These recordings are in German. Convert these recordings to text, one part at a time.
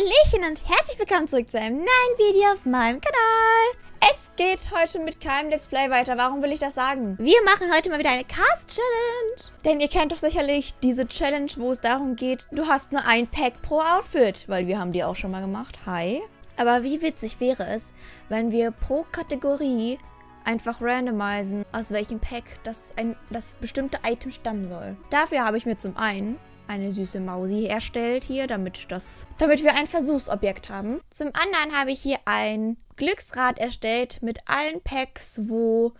Hallöchen und herzlich willkommen zurück zu einem neuen Video auf meinem Kanal. Es geht heute mit keinem Let's Play weiter. Warum will ich das sagen? Wir machen heute mal wieder eine Cast-Challenge. Denn ihr kennt doch sicherlich diese Challenge, wo es darum geht, du hast nur ein Pack pro Outfit. Weil wir haben die auch schon mal gemacht. Hi. Aber wie witzig wäre es, wenn wir pro Kategorie einfach randomisieren, aus welchem Pack das, ein, das bestimmte Item stammen soll. Dafür habe ich mir zum einen eine süße Mausi erstellt hier, damit, das, damit wir ein Versuchsobjekt haben. Zum anderen habe ich hier ein Glücksrad erstellt mit allen Packs, wo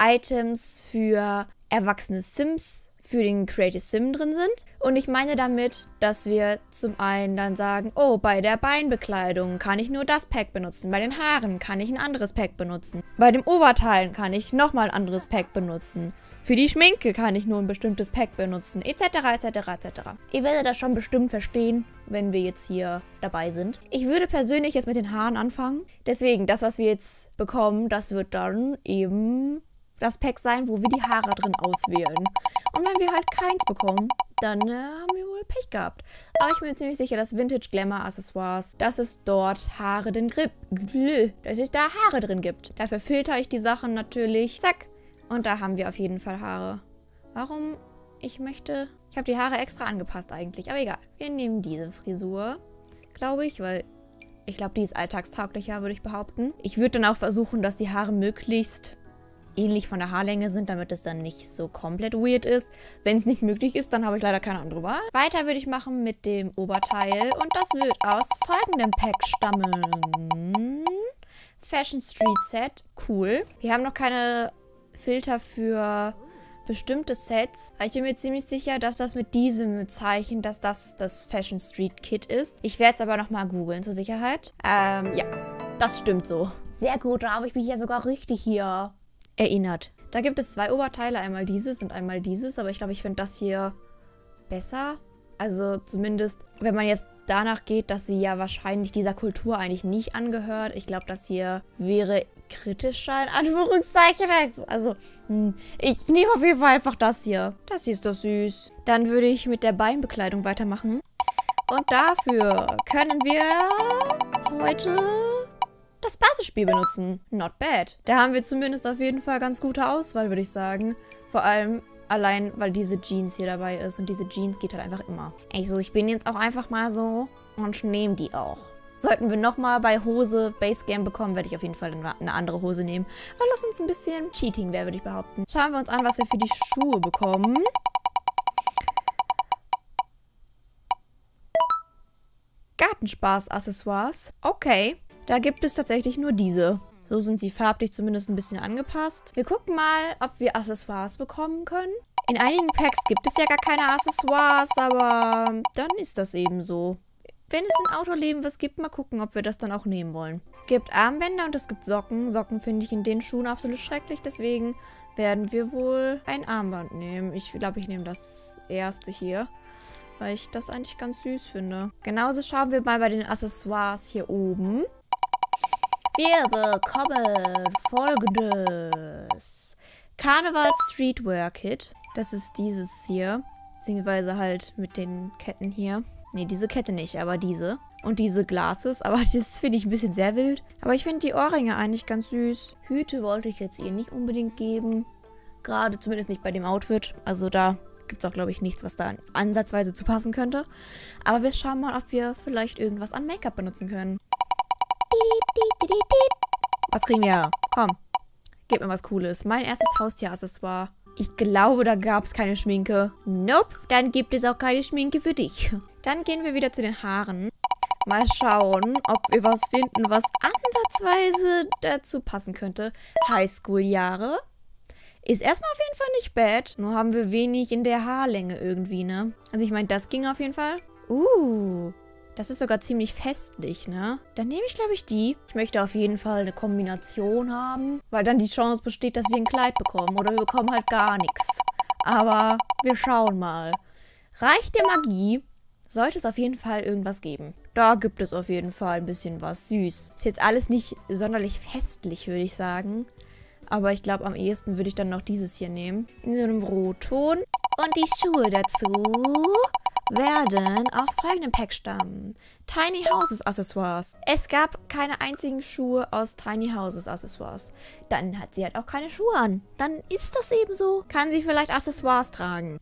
Items für erwachsene Sims für den Creative Sim drin sind. Und ich meine damit, dass wir zum einen dann sagen, oh, bei der Beinbekleidung kann ich nur das Pack benutzen. Bei den Haaren kann ich ein anderes Pack benutzen. Bei dem Oberteilen kann ich nochmal ein anderes Pack benutzen. Für die Schminke kann ich nur ein bestimmtes Pack benutzen, etc., etc., etc. Ihr werdet das schon bestimmt verstehen, wenn wir jetzt hier dabei sind. Ich würde persönlich jetzt mit den Haaren anfangen. Deswegen, das, was wir jetzt bekommen, das wird dann eben das Pack sein, wo wir die Haare drin auswählen. Und wenn wir halt keins bekommen, dann äh, haben wir wohl Pech gehabt. Aber ich bin mir ziemlich sicher, dass Vintage Glamour Accessoires, dass es dort Haare drin gibt. Dass es da Haare drin gibt. Dafür filter ich die Sachen natürlich. Zack. Und da haben wir auf jeden Fall Haare. Warum? Ich möchte... Ich habe die Haare extra angepasst eigentlich. Aber egal. Wir nehmen diese Frisur. Glaube ich, weil... Ich glaube, die ist alltagstauglicher, würde ich behaupten. Ich würde dann auch versuchen, dass die Haare möglichst ähnlich von der Haarlänge sind, damit es dann nicht so komplett weird ist. Wenn es nicht möglich ist, dann habe ich leider keine andere Wahl. Weiter würde ich machen mit dem Oberteil und das wird aus folgendem Pack stammen. Fashion Street Set, cool. Wir haben noch keine Filter für bestimmte Sets. Ich bin mir ziemlich sicher, dass das mit diesem Zeichen, dass das das Fashion Street Kit ist. Ich werde es aber nochmal googeln zur Sicherheit. Ähm, ja, das stimmt so. Sehr gut, da habe ich mich ja sogar richtig hier erinnert. Da gibt es zwei Oberteile, einmal dieses und einmal dieses, aber ich glaube, ich finde das hier besser. Also zumindest, wenn man jetzt danach geht, dass sie ja wahrscheinlich dieser Kultur eigentlich nicht angehört. Ich glaube, das hier wäre kritischer in Anführungszeichen. Also, hm, ich nehme auf jeden Fall einfach das hier. Das hier ist doch süß. Dann würde ich mit der Beinbekleidung weitermachen. Und dafür können wir heute das Basisspiel benutzen. Not bad. Da haben wir zumindest auf jeden Fall ganz gute Auswahl, würde ich sagen. Vor allem allein, weil diese Jeans hier dabei ist. Und diese Jeans geht halt einfach immer. Also ich bin jetzt auch einfach mal so und nehme die auch. Sollten wir nochmal bei Hose Basegame bekommen, werde ich auf jeden Fall eine andere Hose nehmen. Aber lass uns ein bisschen Cheating wäre, würde ich behaupten. Schauen wir uns an, was wir für die Schuhe bekommen. Gartenspaß-Accessoires. Okay. Da gibt es tatsächlich nur diese. So sind sie farblich zumindest ein bisschen angepasst. Wir gucken mal, ob wir Accessoires bekommen können. In einigen Packs gibt es ja gar keine Accessoires, aber dann ist das eben so. Wenn es in Autoleben was gibt, mal gucken, ob wir das dann auch nehmen wollen. Es gibt Armbänder und es gibt Socken. Socken finde ich in den Schuhen absolut schrecklich, deswegen werden wir wohl ein Armband nehmen. Ich glaube, ich nehme das erste hier, weil ich das eigentlich ganz süß finde. Genauso schauen wir mal bei den Accessoires hier oben. Wir bekommen folgendes. Carnival Streetwear Kit. Das ist dieses hier. Beziehungsweise halt mit den Ketten hier. Ne, diese Kette nicht, aber diese. Und diese Glasses. Aber das finde ich ein bisschen sehr wild. Aber ich finde die Ohrringe eigentlich ganz süß. Hüte wollte ich jetzt ihr nicht unbedingt geben. Gerade zumindest nicht bei dem Outfit. Also da gibt es auch, glaube ich, nichts, was da ansatzweise zu passen könnte. Aber wir schauen mal, ob wir vielleicht irgendwas an Make-up benutzen können. Was kriegen wir? Komm. Gib mir was Cooles. Mein erstes Haustier-Accessoire. Ich glaube, da gab es keine Schminke. Nope. Dann gibt es auch keine Schminke für dich. Dann gehen wir wieder zu den Haaren. Mal schauen, ob wir was finden, was ansatzweise dazu passen könnte. Highschool-Jahre. Ist erstmal auf jeden Fall nicht bad. Nur haben wir wenig in der Haarlänge irgendwie, ne? Also ich meine, das ging auf jeden Fall. Uh, das ist sogar ziemlich festlich, ne? Dann nehme ich, glaube ich, die. Ich möchte auf jeden Fall eine Kombination haben, weil dann die Chance besteht, dass wir ein Kleid bekommen. Oder wir bekommen halt gar nichts. Aber wir schauen mal. Reich der Magie sollte es auf jeden Fall irgendwas geben. Da gibt es auf jeden Fall ein bisschen was süß. Ist jetzt alles nicht sonderlich festlich, würde ich sagen. Aber ich glaube, am ehesten würde ich dann noch dieses hier nehmen. In so einem Rotton. Und die Schuhe dazu werden aus folgendem Pack stammen. Tiny Houses Accessoires. Es gab keine einzigen Schuhe aus Tiny Houses Accessoires. Dann hat sie halt auch keine Schuhe an. Dann ist das eben so. Kann sie vielleicht Accessoires tragen.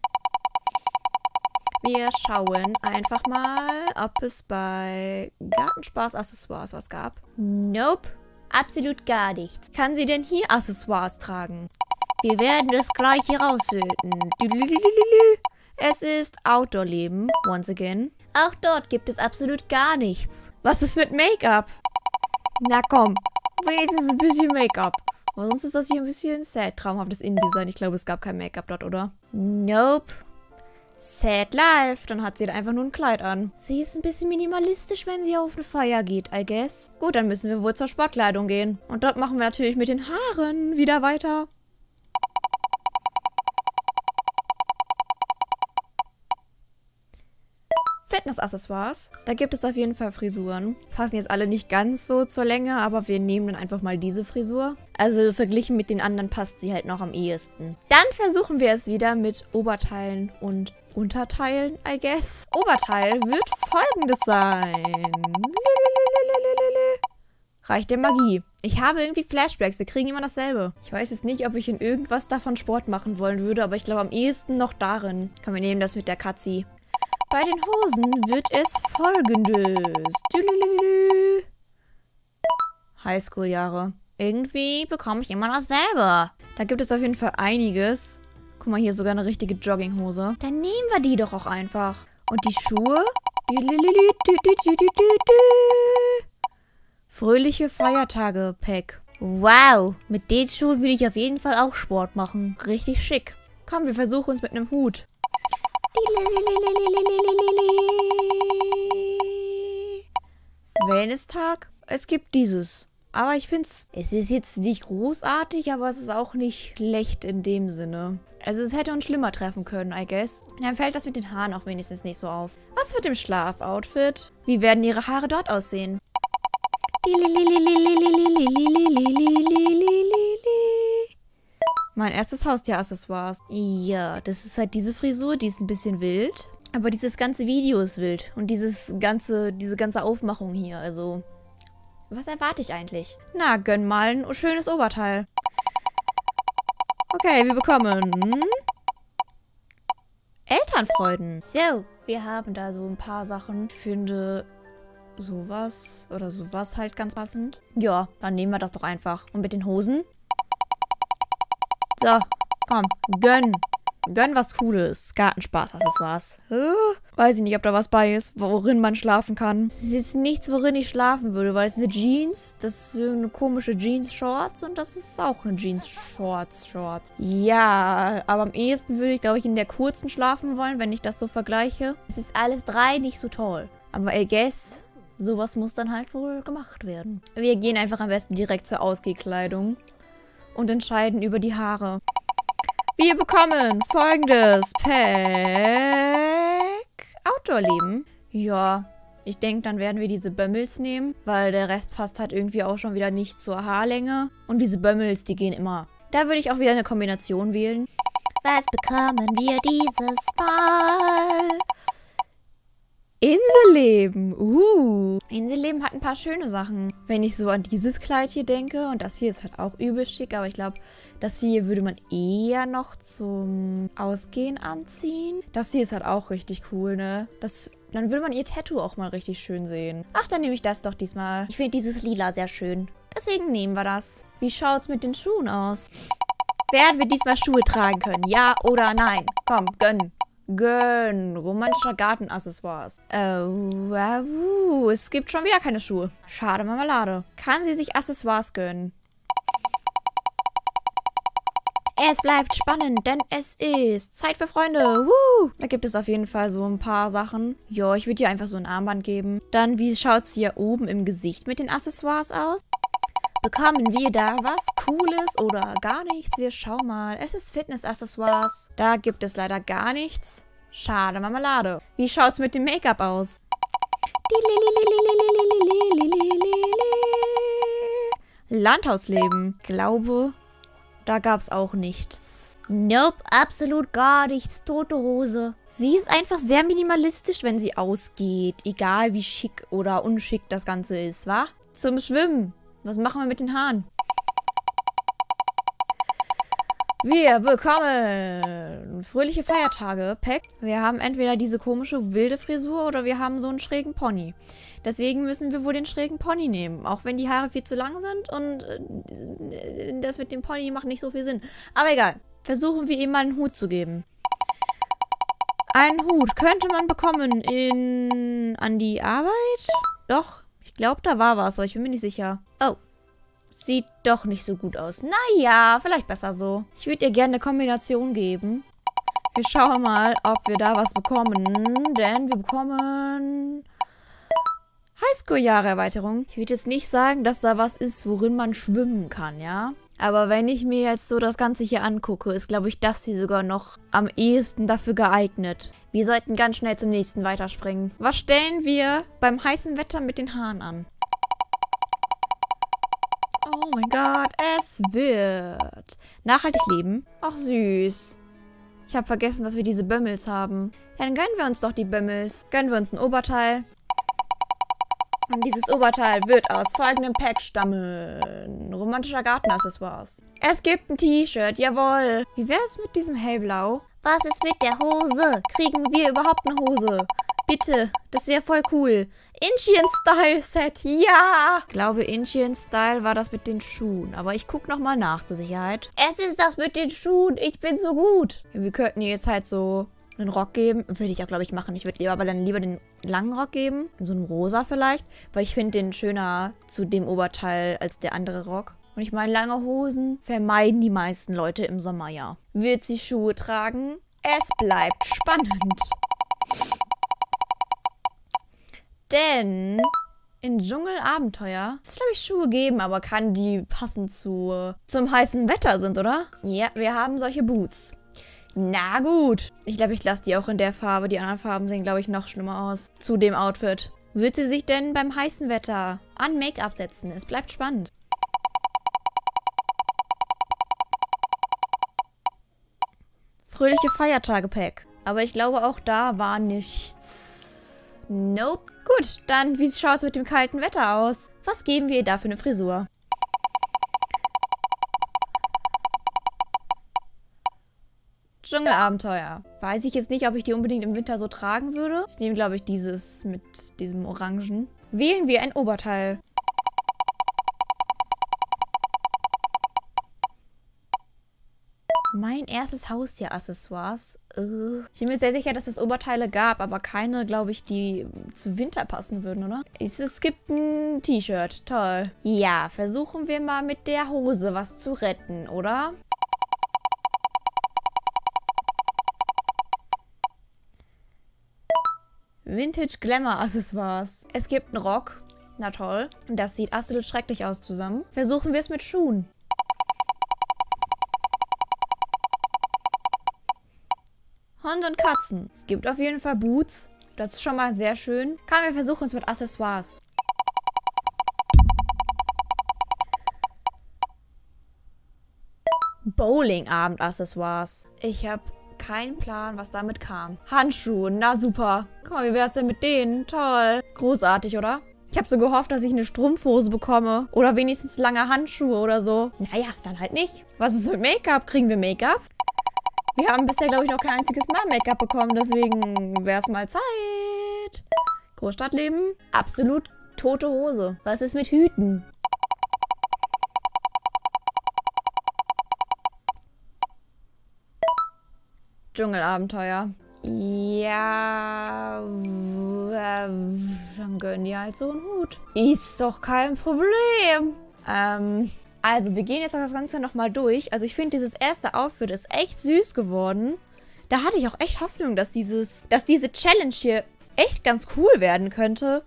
Wir schauen einfach mal, ob es bei Gartenspaß Accessoires was gab. Nope. Absolut gar nichts. Kann sie denn hier Accessoires tragen? Wir werden es gleich herausfinden. Es ist Outdoor-Leben, once again. Auch dort gibt es absolut gar nichts. Was ist mit Make-up? Na komm, wenigstens ein bisschen Make-up. Aber sonst ist das hier ein bisschen sad, traumhaftes Innendesign. Ich glaube, es gab kein Make-up dort, oder? Nope. Sad life. Dann hat sie da einfach nur ein Kleid an. Sie ist ein bisschen minimalistisch, wenn sie auf eine Feier geht, I guess. Gut, dann müssen wir wohl zur Sportkleidung gehen. Und dort machen wir natürlich mit den Haaren wieder weiter. Fitnessaccessoires. Da gibt es auf jeden Fall Frisuren. Passen jetzt alle nicht ganz so zur Länge, aber wir nehmen dann einfach mal diese Frisur. Also verglichen mit den anderen passt sie halt noch am ehesten. Dann versuchen wir es wieder mit Oberteilen und Unterteilen, I guess. Oberteil wird folgendes sein. Reich der Magie. Ich habe irgendwie Flashbacks. Wir kriegen immer dasselbe. Ich weiß jetzt nicht, ob ich in irgendwas davon Sport machen wollen würde, aber ich glaube am ehesten noch darin. Komm, wir nehmen das mit der Katzi. Bei den Hosen wird es folgendes. Highschool-Jahre. Irgendwie bekomme ich immer dasselbe. Da gibt es auf jeden Fall einiges. Guck mal, hier sogar eine richtige Jogginghose. Dann nehmen wir die doch auch einfach. Und die Schuhe? Fröhliche Feiertage-Pack. Wow, mit den Schuhen will ich auf jeden Fall auch Sport machen. Richtig schick. Komm, wir versuchen uns mit einem Hut. Wellness-Tag. Es gibt dieses. Aber ich finde es, es ist jetzt nicht großartig, aber es ist auch nicht schlecht in dem Sinne. Also es hätte uns schlimmer treffen können, I guess. Dann fällt das mit den Haaren auch wenigstens nicht so auf. Was mit dem Schlafoutfit? Wie werden ihre Haare dort aussehen? Mein erstes Haustier-Accessoires. Ja, das ist halt diese Frisur, die ist ein bisschen wild. Aber dieses ganze Video ist wild. Und dieses ganze, diese ganze Aufmachung hier, also... Was erwarte ich eigentlich? Na, gönn mal ein schönes Oberteil. Okay, wir bekommen... Elternfreuden. So, wir haben da so ein paar Sachen. Ich finde sowas oder sowas halt ganz passend. Ja, dann nehmen wir das doch einfach. Und mit den Hosen? So, komm, gönn. Gönn was Cooles. Gartenspaß, das ist was. weiß ich nicht, ob da was bei ist, worin man schlafen kann. Es ist jetzt nichts, worin ich schlafen würde, weil es eine Jeans, das ist eine komische Jeans-Shorts und das ist auch eine Jeans-Shorts-Shorts. Ja, aber am ehesten würde ich, glaube ich, in der kurzen schlafen wollen, wenn ich das so vergleiche. Es ist alles drei nicht so toll. Aber I guess, sowas muss dann halt wohl gemacht werden. Wir gehen einfach am besten direkt zur Ausgehkleidung und entscheiden über die Haare. Wir bekommen folgendes Pack Outdoor-Leben. Ja, ich denke, dann werden wir diese Bömmels nehmen, weil der Rest passt halt irgendwie auch schon wieder nicht zur Haarlänge. Und diese Bömmels, die gehen immer. Da würde ich auch wieder eine Kombination wählen. Was bekommen wir dieses Mal? Inselleben. Uh. Inselleben hat ein paar schöne Sachen. Wenn ich so an dieses Kleid hier denke, und das hier ist halt auch übel schick, aber ich glaube, das hier würde man eher noch zum Ausgehen anziehen. Das hier ist halt auch richtig cool, ne? Das, dann würde man ihr Tattoo auch mal richtig schön sehen. Ach, dann nehme ich das doch diesmal. Ich finde dieses Lila sehr schön. Deswegen nehmen wir das. Wie schaut's mit den Schuhen aus? Werden wir diesmal Schuhe tragen können? Ja oder nein? Komm, gönn. Gönn. Romantischer Gartenaccessoires. Äh, uh, es gibt schon wieder keine Schuhe. Schade Marmelade. Kann sie sich Accessoires gönnen? Es bleibt spannend, denn es ist Zeit für Freunde. Woo! Da gibt es auf jeden Fall so ein paar Sachen. Ja, ich würde dir einfach so ein Armband geben. Dann, wie schaut es hier oben im Gesicht mit den Accessoires aus? Bekommen wir da was Cooles oder gar nichts? Wir schauen mal. Es ist Fitness-Accessoires. Da gibt es leider gar nichts. Schade Marmelade. Wie schaut's mit dem Make-up aus? Landhausleben. Glaube, da gab es auch nichts. Nope, absolut gar nichts. Tote Hose. Sie ist einfach sehr minimalistisch, wenn sie ausgeht. Egal wie schick oder unschick das Ganze ist, wa? Zum Schwimmen. Was machen wir mit den Haaren? Wir bekommen fröhliche Feiertage, Pack. Wir haben entweder diese komische wilde Frisur oder wir haben so einen schrägen Pony. Deswegen müssen wir wohl den schrägen Pony nehmen. Auch wenn die Haare viel zu lang sind und äh, das mit dem Pony macht nicht so viel Sinn. Aber egal. Versuchen wir ihm mal einen Hut zu geben. Einen Hut könnte man bekommen in... an die Arbeit? Doch, glaube, da war was, aber ich bin mir nicht sicher. Oh, Sieht doch nicht so gut aus. Naja, vielleicht besser so. Ich würde ihr gerne eine Kombination geben. Wir schauen mal, ob wir da was bekommen. Denn wir bekommen... Highschool-Jahre-Erweiterung. Ich würde jetzt nicht sagen, dass da was ist, worin man schwimmen kann, ja? Aber wenn ich mir jetzt so das Ganze hier angucke, ist, glaube ich, das hier sogar noch am ehesten dafür geeignet. Wir sollten ganz schnell zum nächsten weiterspringen. Was stellen wir beim heißen Wetter mit den Haaren an? Oh mein Gott, es wird. Nachhaltig leben. Ach, süß. Ich habe vergessen, dass wir diese Bömmels haben. Ja, dann gönnen wir uns doch die Bömmels. Gönnen wir uns ein Oberteil. Und dieses Oberteil wird aus folgendem Pack stammen. Romantischer Gartenaccessoires. Es gibt ein T-Shirt, jawohl. Wie wäre es mit diesem hellblau? Was ist mit der Hose? Kriegen wir überhaupt eine Hose? Bitte, das wäre voll cool. Incheon Style Set, ja! Ich glaube, Incheon Style war das mit den Schuhen. Aber ich gucke nochmal nach zur Sicherheit. Es ist das mit den Schuhen. Ich bin so gut. Wir könnten jetzt halt so einen Rock geben. Würde ich auch, glaube ich, machen. Ich würde ihr aber dann lieber den langen Rock geben. So einem rosa vielleicht. Weil ich finde den schöner zu dem Oberteil als der andere Rock. Und ich meine, lange Hosen vermeiden die meisten Leute im Sommer ja. Wird sie Schuhe tragen? Es bleibt spannend. Denn in Dschungelabenteuer es glaube ich, Schuhe geben, aber kann die passend zu, zum heißen Wetter sind, oder? Ja, wir haben solche Boots. Na gut. Ich glaube, ich lasse die auch in der Farbe. Die anderen Farben sehen, glaube ich, noch schlimmer aus. Zu dem Outfit. Wird sie sich denn beim heißen Wetter an Make-up setzen? Es bleibt spannend. Fröhliche Feiertage-Pack. Aber ich glaube, auch da war nichts. Nope. Gut, dann wie schaut es mit dem kalten Wetter aus? Was geben wir ihr da für eine Frisur? Dschungelabenteuer. Weiß ich jetzt nicht, ob ich die unbedingt im Winter so tragen würde. Ich nehme, glaube ich, dieses mit diesem Orangen. Wählen wir ein Oberteil. Mein erstes Haustier-Accessoires. Uh. Ich bin mir sehr sicher, dass es Oberteile gab, aber keine, glaube ich, die zu Winter passen würden, oder? Es gibt ein T-Shirt. Toll. Ja, versuchen wir mal mit der Hose was zu retten, oder? Vintage Glamour Accessoires. Es gibt einen Rock. Na toll. Das sieht absolut schrecklich aus zusammen. Versuchen wir es mit Schuhen. Hunde und Katzen. Es gibt auf jeden Fall Boots. Das ist schon mal sehr schön. Komm, wir versuchen es mit Accessoires. Bowling-Abend-Accessoires. Ich habe keinen Plan, was damit kam. Handschuhe, na super. Guck mal, wie wäre es denn mit denen? Toll. Großartig, oder? Ich habe so gehofft, dass ich eine Strumpfhose bekomme. Oder wenigstens lange Handschuhe oder so. Naja, dann halt nicht. Was ist mit Make-up? Kriegen wir Make-up? Wir haben bisher, glaube ich, noch kein einziges Mal Make-up bekommen, deswegen wäre es mal Zeit. Großstadtleben? Absolut tote Hose. Was ist mit Hüten? Dschungelabenteuer. Ja, dann gönnen die halt so einen Hut. Ist doch kein Problem. Ähm, also, wir gehen jetzt das Ganze nochmal durch. Also, ich finde, dieses erste Outfit ist echt süß geworden. Da hatte ich auch echt Hoffnung, dass dieses, dass diese Challenge hier echt ganz cool werden könnte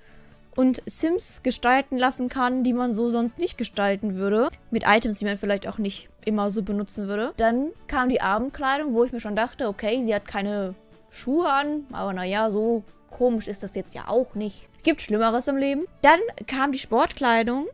und Sims gestalten lassen kann, die man so sonst nicht gestalten würde. Mit Items, die man vielleicht auch nicht immer so benutzen würde. Dann kam die Abendkleidung, wo ich mir schon dachte, okay, sie hat keine Schuhe an, aber naja, so komisch ist das jetzt ja auch nicht. Gibt Schlimmeres im Leben. Dann kam die Sportkleidung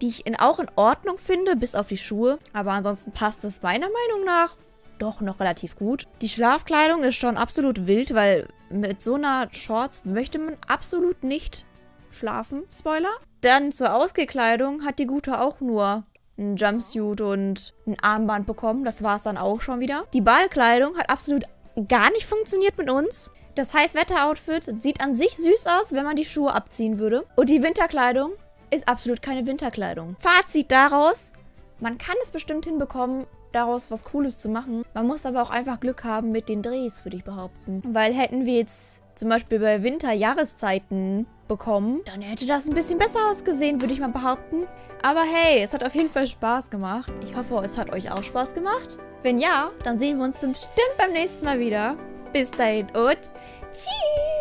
die ich in, auch in Ordnung finde, bis auf die Schuhe. Aber ansonsten passt es meiner Meinung nach doch noch relativ gut. Die Schlafkleidung ist schon absolut wild, weil mit so einer Shorts möchte man absolut nicht schlafen. Spoiler. Dann zur Ausgekleidung hat die Gute auch nur ein Jumpsuit und ein Armband bekommen. Das war es dann auch schon wieder. Die Ballkleidung hat absolut gar nicht funktioniert mit uns. Das Heißwetter-Outfit sieht an sich süß aus, wenn man die Schuhe abziehen würde. Und die Winterkleidung ist absolut keine Winterkleidung. Fazit daraus, man kann es bestimmt hinbekommen, daraus was Cooles zu machen. Man muss aber auch einfach Glück haben mit den Drehs, würde ich behaupten. Weil hätten wir jetzt zum Beispiel bei Winterjahreszeiten bekommen, dann hätte das ein bisschen besser ausgesehen, würde ich mal behaupten. Aber hey, es hat auf jeden Fall Spaß gemacht. Ich hoffe, es hat euch auch Spaß gemacht. Wenn ja, dann sehen wir uns bestimmt beim nächsten Mal wieder. Bis dahin und tschüss!